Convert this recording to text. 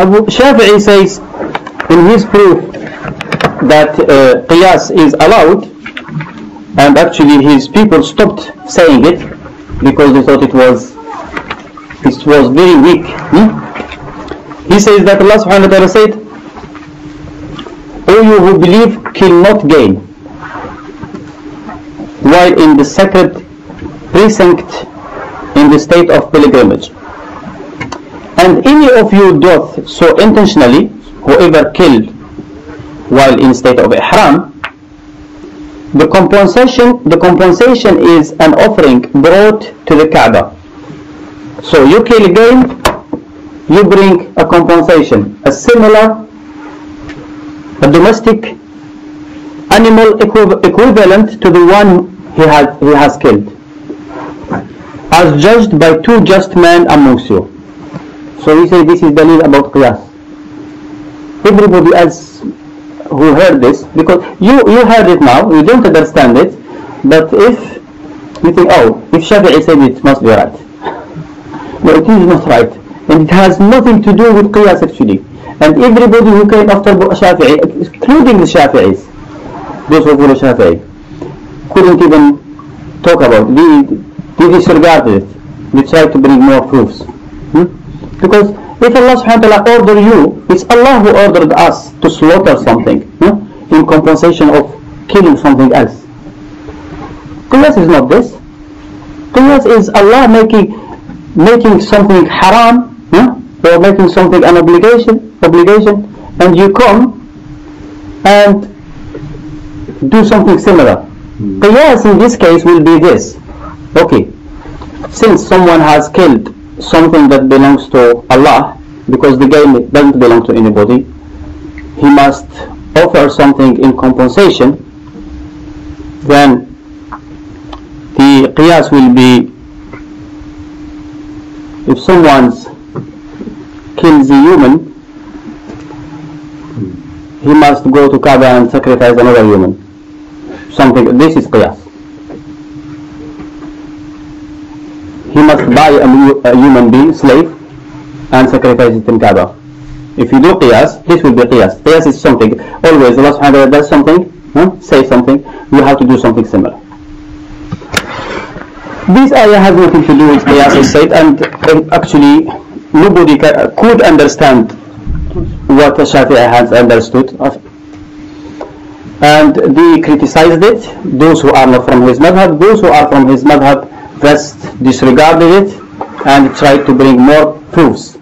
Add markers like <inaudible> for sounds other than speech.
Abu Shafi'i says in his proof that uh, qiyas is allowed and actually his people stopped saying it because they thought it was it was very weak hmm? he says that Allah subhanahu wa ta'ala said O you who believe kill not gain while in the sacred precinct in the state of pilgrimage and any of you doth so intentionally whoever killed while in state of ihram the compensation the compensation is an offering brought to the Kaaba. So you kill again you bring a compensation a similar a domestic animal equiv- equivalent to the one he has he has killed. As judged by two just men amongst you so he said this is the dalil about qiyas. Everybody else who heard this because you you heard it now you don't understand it but if you think oh if Shafi'i said it must be right. <laughs> No it is not right and it has nothing to do with qiyas actually. And everybody who came after Shafi'i including the Shafi'is those who follow Shafi'i couldn't even talk about it. They, they disregarded it. They tried to bring more proofs? Because if Allah subhanahu wa ta'ala order you, it's Allah who ordered us to slaughter something hmm, in compensation of killing something else. Qiyas is not this. Qiyas is Allah making making something haram hmm, or making something an obligation obligation and you come and do something similar. Qiyas in this case will be this. Okay, since someone has killed something that belongs to Allah because the game doesn't belong to anybody he must offer something in compensation then the qiyas will be if someone kills a human he must go to Kaaba and sacrifice another human. Something this is qiyas buy a, a human being, slave, and sacrifice it in Kaaba. If you do qiyas, this will be qiyas. Qiyas is something. Always Allah subhanahu wa does something, huh? say something, you have to do something similar. This ayah has nothing to do with qiyas, I said, and um, actually nobody ca- could understand what the Shafi'i has understood. And they criticized it, those who are not from his madhab, those who are from his madhab just disregarded it and tried to bring more proofs